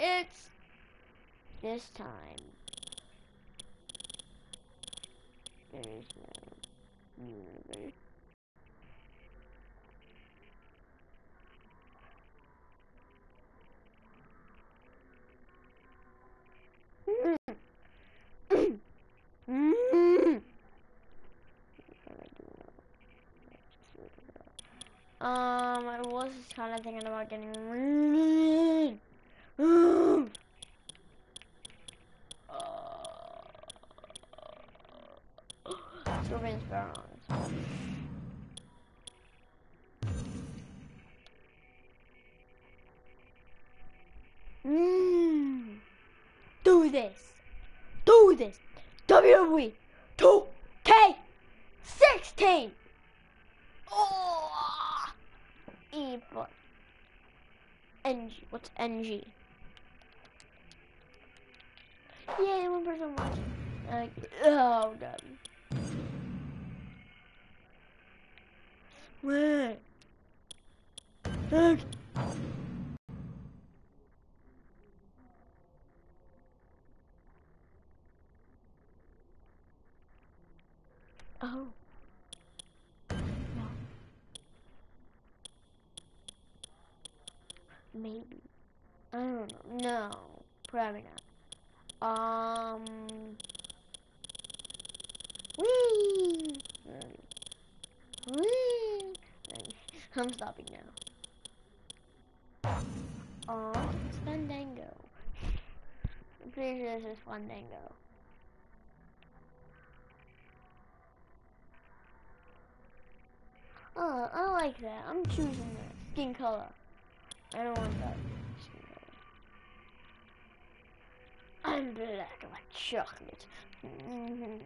It's this time. There is no universe. Um, I was kind of thinking about getting. Do this. Do this. WWE 2K16. Oh. Plus. NG. What's NG? Yay, one person watching. Uh, oh, God. Where? Oh. No. Maybe. I don't know. No. Probably not. Um. Whee! Whee! I'm stopping now. Oh, it's Fandango. I'm pretty sure this is Fandango. Like that. I'm choosing that. Skin color. I don't want that. I'm black like chocolate. Mm-hmm.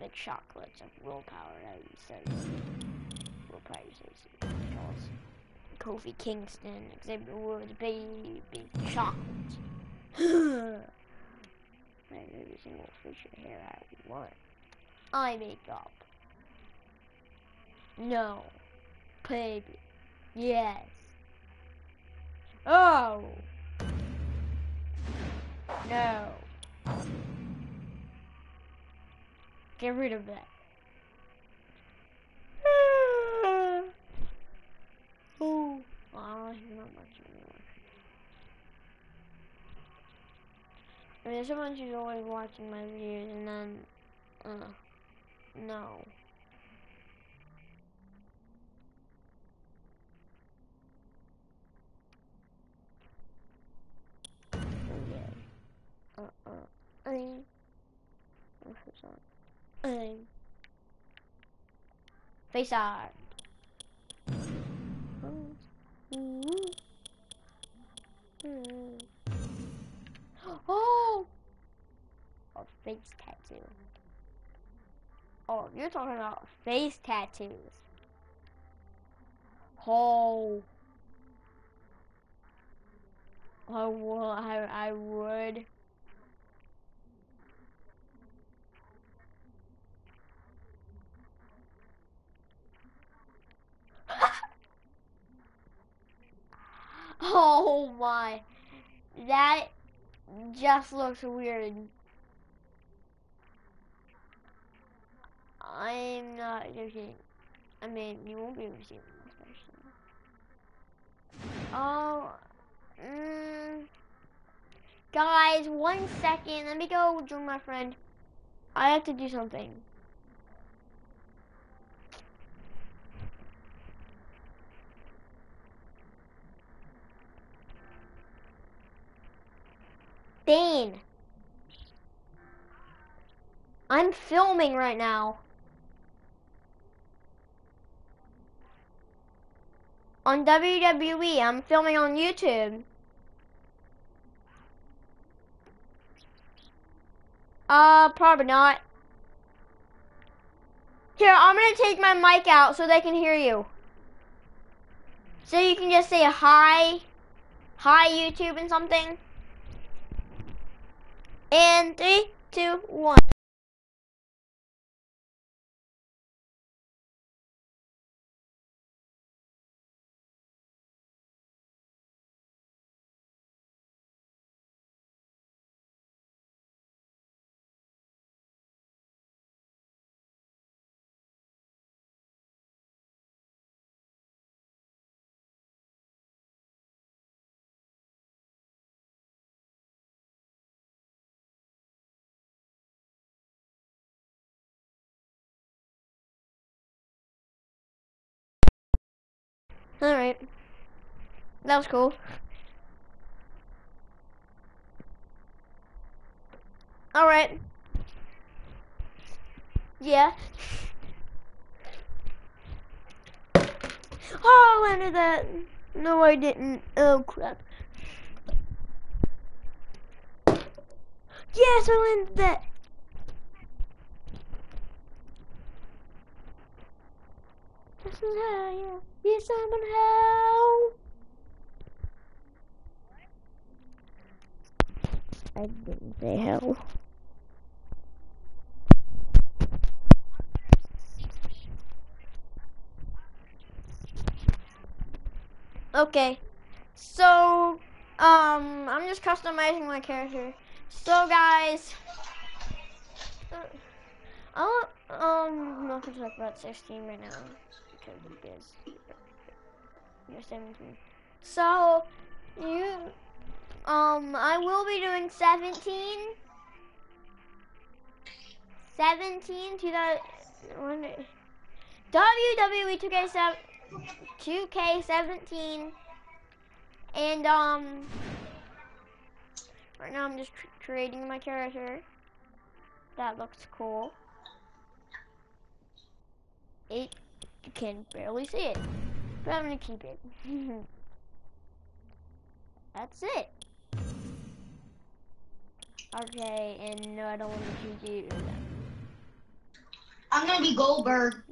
The chocolates of willpower, that said. Willpower, said. Kofi Kingston, Xavier Woods, baby chocolate. Every single facial hair I want. Eye makeup. No. Baby. Yes. Oh. No. Get rid of that. oh. Oh, he's not much anymore. I mean, someone who's always watching my videos and then, uh, no. Uh-uh. I'm... What's this on? I'm... Face art. Oh! A face tattoo. Oh, you're talking about face tattoos. Oh. I would. I, I would. oh my. That just looks weird. I'm not joking. I mean, you won't be see it, especially. Oh. Mm. Guys, one second. Let me go join my friend. I have to do something. Dane. I'm filming right now. On WWE, I'm filming on YouTube. Uh, probably not. Here, I'm gonna take my mic out so they can hear you. So you can just say hi, hi YouTube and something. And three, two, one. Alright. That was cool. Alright. Yeah. Oh, I landed that. No, I didn't. Oh, crap. Yes, I landed that. This is how, yeah. Yes, I'm in hell. I didn't say hell. Okay, so um, I'm just customizing my character. So guys, uh, I'll um not gonna talk about 16 right now because because you're 17. So you um I will be doing 17. 17 to the WWE 2K7 2K17 and um right now I'm just cr creating my character that looks cool it you can barely see it but I'm gonna keep it that's it okay and no I don't want to choose you I'm gonna be Goldberg.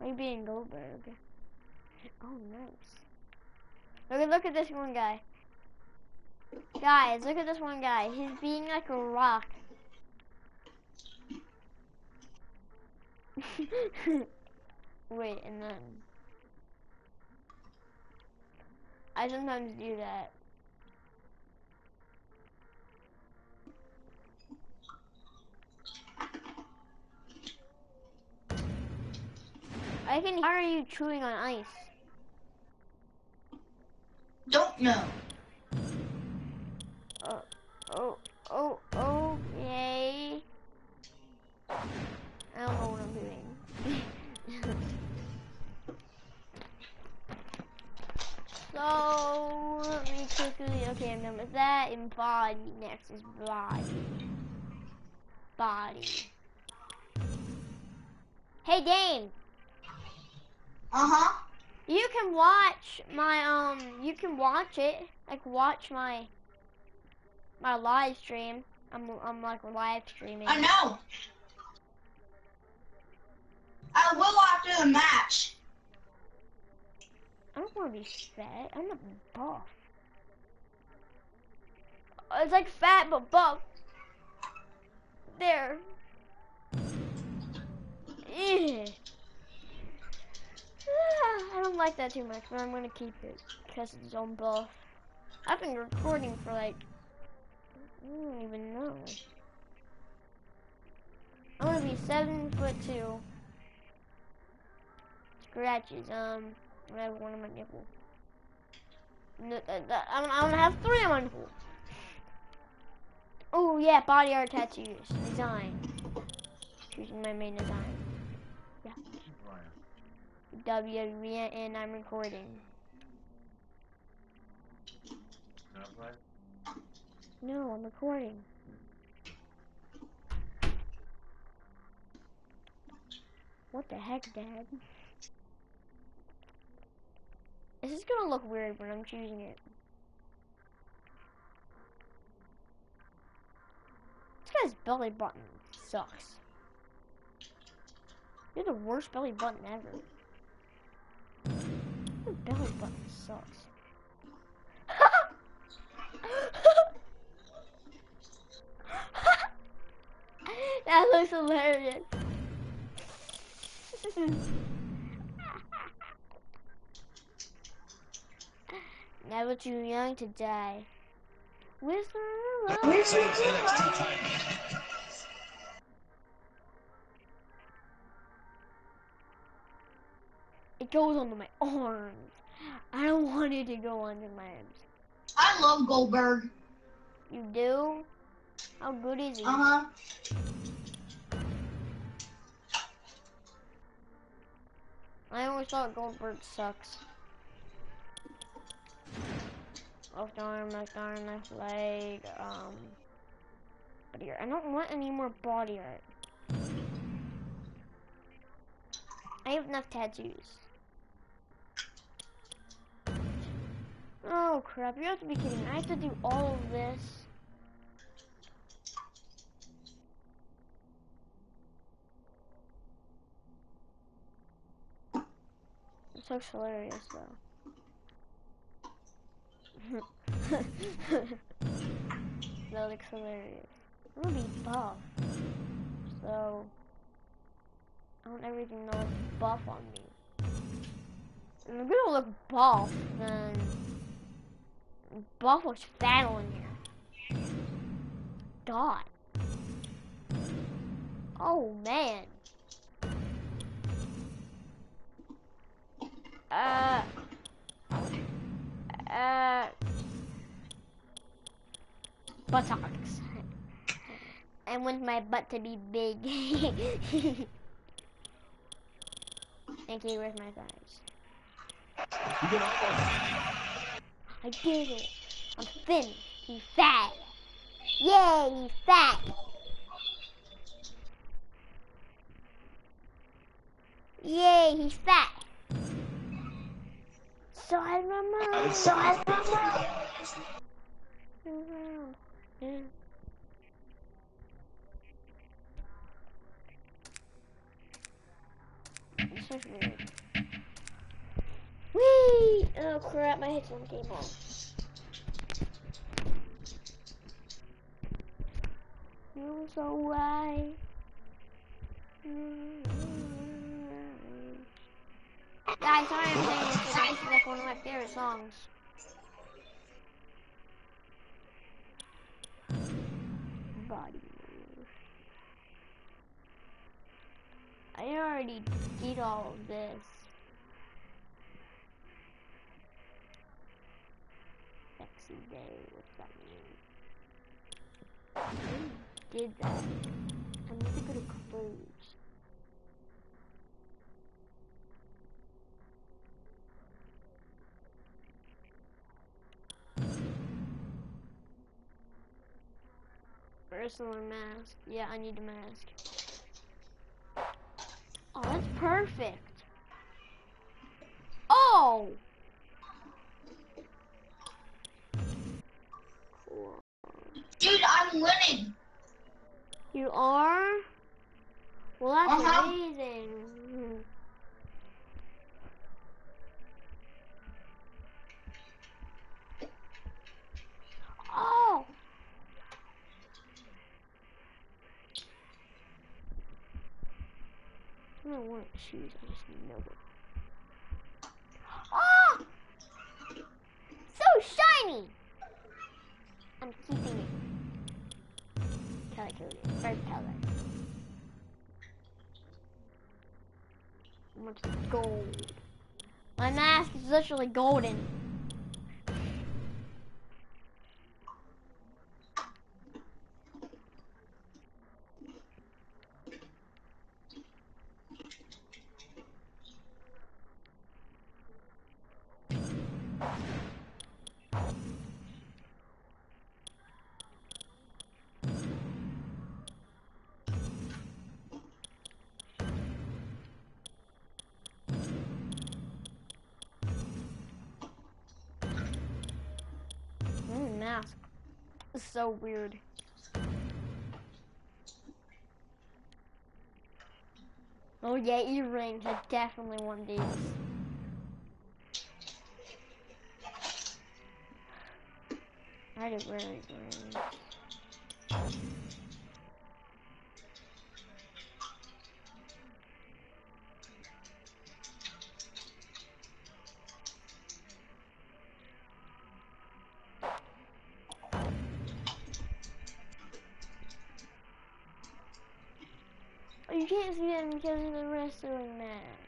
Maybe in Goldberg. Oh, nice. Look at look at this one guy. Guys, look at this one guy. He's being like a rock. Wait, and then I sometimes do that. I can. How are you chewing on ice? Don't know. Oh, oh, oh, okay. I don't know what I'm doing. So let me quickly. Okay, I'm done with that. And body next is body. Body. Hey, Dane. Uh huh. You can watch my um. You can watch it. Like watch my my live stream. I'm I'm like live streaming. I know. I will after the match. I don't want to be fat. I'm not buff. It's like fat but buff. There. Ew. I don't like that too much, but I'm gonna keep it because it's on buff. I've been recording for like I don't even know. I'm gonna be seven foot two. Scratches. Um, I have one on my nipple. I'm, I'm gonna have three on my nipple. Oh yeah, body art tattoos design. Choosing my main design. Yeah. WWE and I'm recording. No, I'm recording. What the heck, Dad? This is gonna look weird when I'm choosing it. This guy's belly button sucks. You're the worst belly button ever. Your belly button sucks. that looks hilarious. Never too young to die. Whisper It goes under my arms. I don't want it to go under my arms. I love Goldberg. You do? How good is he? Uh huh. I always thought Goldberg sucks. Arm, left left leg, um, body art. I don't want any more body art. I have enough tattoos. Oh crap, you have to be kidding me. I have to do all of this. This looks hilarious though. that looks hilarious. I'm gonna be buff. So I want everything to look buff on me. If I'm gonna look buff, then buff looks fat on here. God. Oh man. Uh. Uh. Buttocks. I want my butt to be big. Thank you, where's my thighs? You get off I did it. I'm thin. He's fat. Yay, he's fat. Yay, he's fat. So I remember. So I remember. Yeah. It's so weird. Whee! Oh crap, my headphone came off. You're so right. Guys, I'm saying this, but this is like one of my favorite songs. Body. I already did all of this. Sexy day, what's that mean? I did that. I need to go to clothes. Personal mask. Yeah, I need a mask. That's perfect. Oh! Dude, I'm winning. You are? Shoes, I just no Oh! So shiny! I'm keeping it. Coded. First color. What's gold? My mask is literally golden. So weird. Oh yeah, earrings. I definitely want these. I didn't wear earrings. You because of the wrestling match.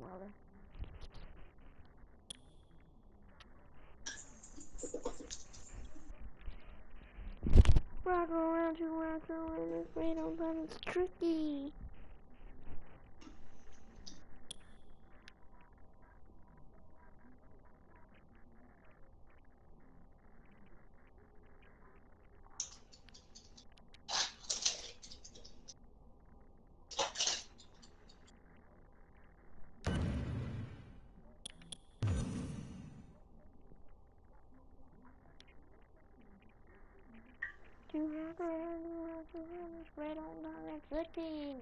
brother. Rock around to rock around this radar, but it's tricky. To rock around to rock around this radar, but it's tricky.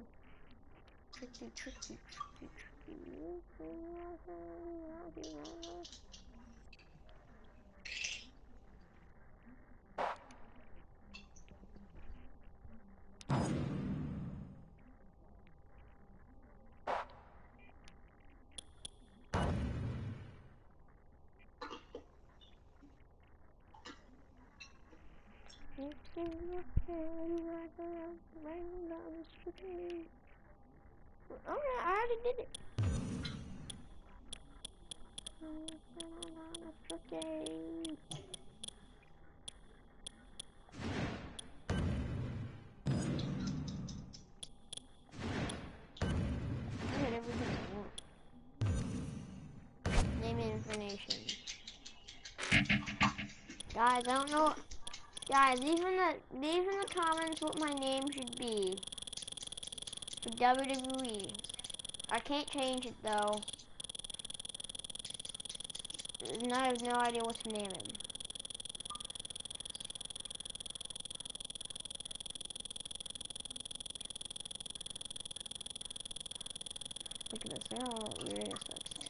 Tricky, tricky, tricky, tricky. Around. Okay, I already did it. I did everything I want. Name information. Guys, I don't know. Guys, leave in the leave in the comments what my name should be for WWE. I can't change it though. And I have no idea what to name him. Look at this. Oh, really sucks.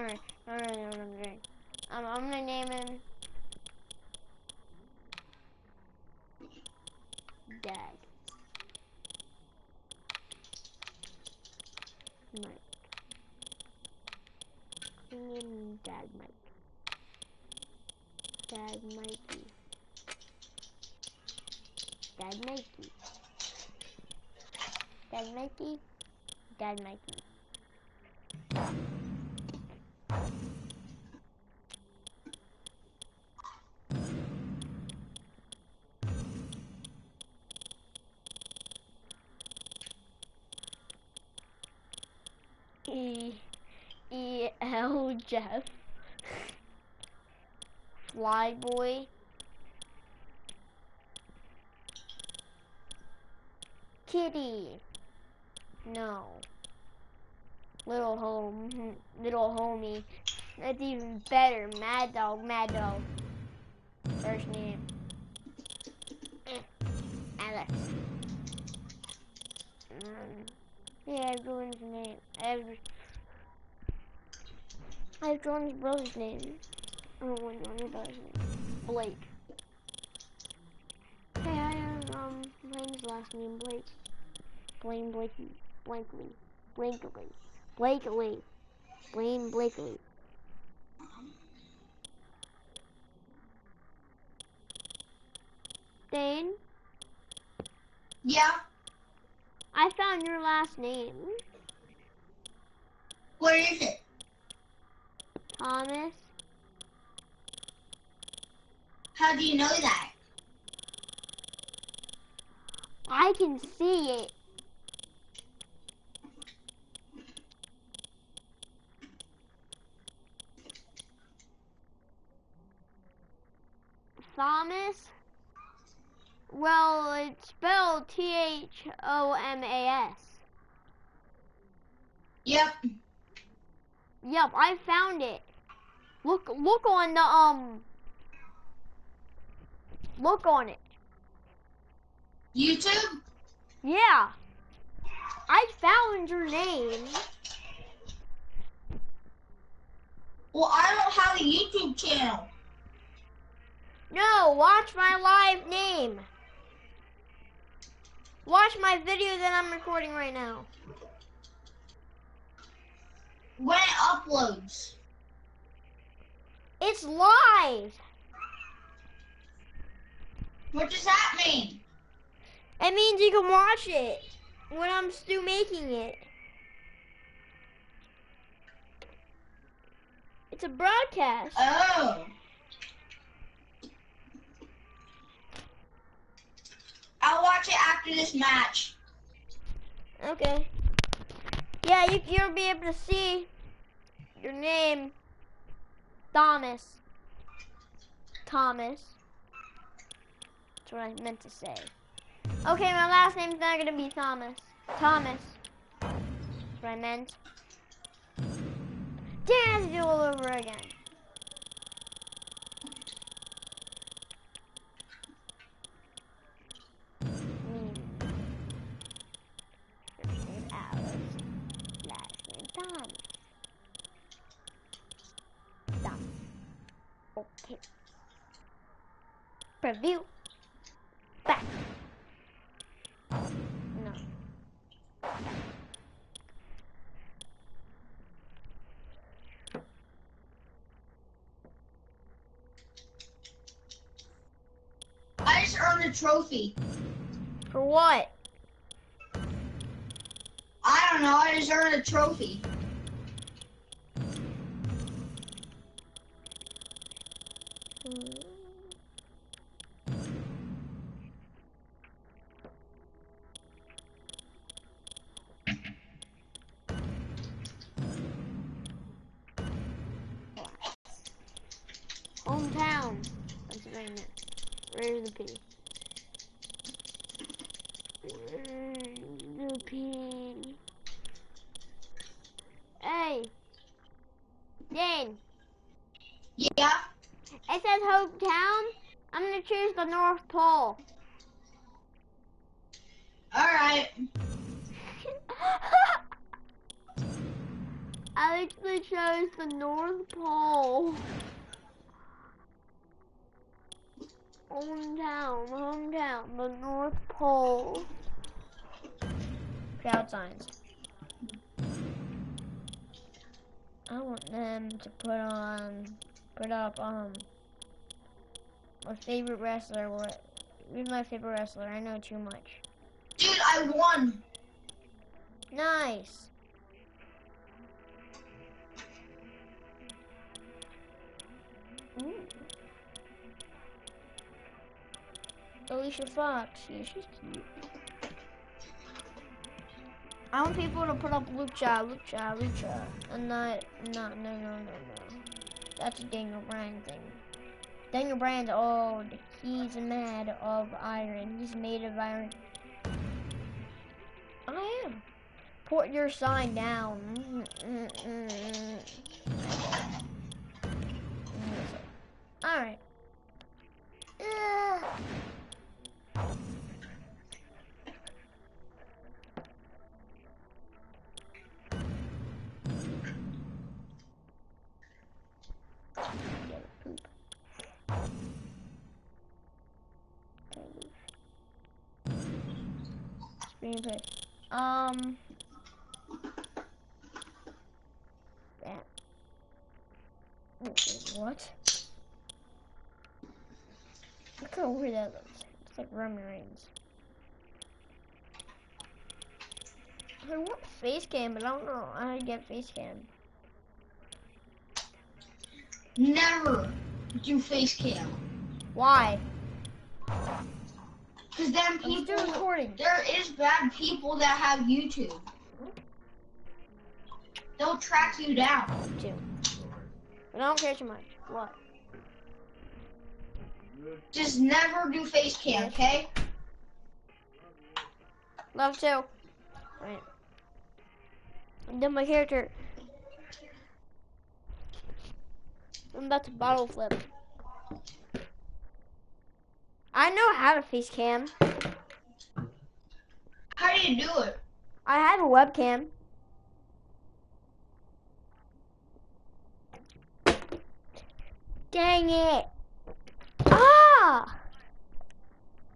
Alright, alright, I'm gonna. Um, I'm gonna name him Dad. Mike. Name him Dad Mike. Dad Mikey. Dad Mikey. Dad Mikey. Dad Mikey. Jeff. Flyboy. Kitty. No. Little home little homie. That's even better. Mad Dog Mad Dog. First name. Eh, Alex. Um, yeah, everyone's name. Every. I have Jordan's brother's name. Oh, wait, no, your brother's name. Blake. Hey, I have, um, Blaine's last name, Blake. Blaine Blakey. Blakely. Blakely. Blakely. Blaine Blakely. Dane, Yeah. I found your last name. What is it? Thomas. How do you know that? I can see it. Thomas? Well, it's spelled T H O M A S. Yep. Yep, I found it. Look, look on the um. Look on it. YouTube? Yeah. I found your name. Well, I don't have a YouTube channel. No, watch my live name. Watch my video that I'm recording right now. When it uploads. It's live. What does that mean? It means you can watch it when I'm still making it. It's a broadcast. Oh. I'll watch it after this match. Okay. Yeah, you, you'll be able to see your name, Thomas. Thomas. That's what I meant to say. Okay, my last name's not gonna be Thomas. Thomas. That's what I meant. Damn, to do all over again. Okay. Preview. Back. No. I just earned a trophy. For what? I don't know. I just earned a trophy. Where's the P? Where's the P? Hey. Dane. Yeah. It says hometown. I'm gonna choose the North Pole. All right. I actually chose the North Pole. Hometown, hometown, the North Pole. Crowd signs. I want them to put on, put up, um, my favorite wrestler. What? Who's my favorite wrestler? I know too much. Dude, I won. Nice. Ooh. Alicia Fox. Yeah, she's cute. I want people to put up Lucha, Lucha, Lucha. And not, not, no, no, no, no. That's a Daniel Bryan thing. Daniel Bryan's old. He's mad of iron. He's made of iron. I am. Put your sign down. Mm, mm, mm, Screenplay. Um. That. What? Look how weird that looks. It's like Reigns. I want face cam, but I don't know how to get face cam. Never do face cam. Why? Cause then people, recording. there is bad people that have YouTube. They'll track you down. Too. But I don't care too much. What? Just never do face cam, okay? Love to. Right. And then my character. I'm about to bottle flip. I know how to face cam. How do you do it? I have a webcam. Dang it. Ah! Ah!